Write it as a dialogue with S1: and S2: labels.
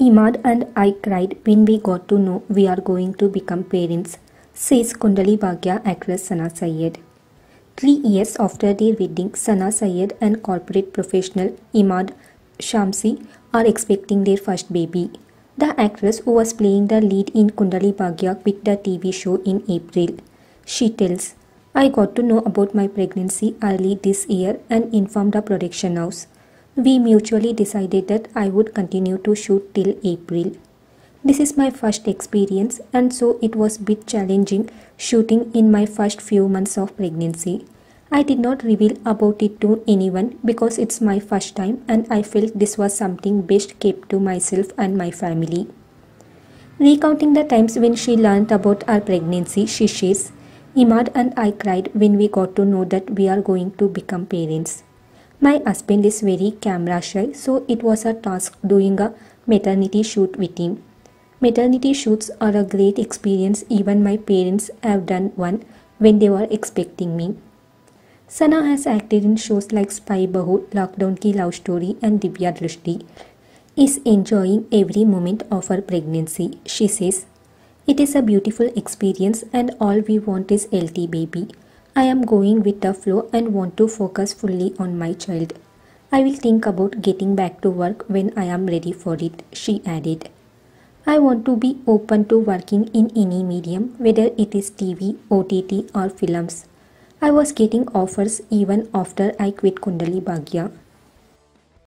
S1: Imad and I cried when we got to know we are going to become parents, says Kundali Bhagya actress Sana Sayyed. Three years after their wedding, Sana Sayyed and corporate professional Imad Shamsi are expecting their first baby. The actress who was playing the lead in Kundali Bhagya quit the TV show in April. She tells, I got to know about my pregnancy early this year and informed the production house. We mutually decided that I would continue to shoot till April. This is my first experience and so it was bit challenging shooting in my first few months of pregnancy. I did not reveal about it to anyone because it's my first time and I felt this was something best kept to myself and my family. Recounting the times when she learned about our pregnancy, she says, Imad and I cried when we got to know that we are going to become parents. My husband is very camera shy, so it was a task doing a maternity shoot with him. Maternity shoots are a great experience, even my parents have done one when they were expecting me. Sana has acted in shows like Spy Bahu, Lockdown Ki Love Story, and Divya Drishti. Is enjoying every moment of her pregnancy. She says, It is a beautiful experience, and all we want is healthy baby. I am going with the flow and want to focus fully on my child. I will think about getting back to work when I am ready for it, she added. I want to be open to working in any medium, whether it is TV, OTT, or films. I was getting offers even after I quit Kundali Bhagya.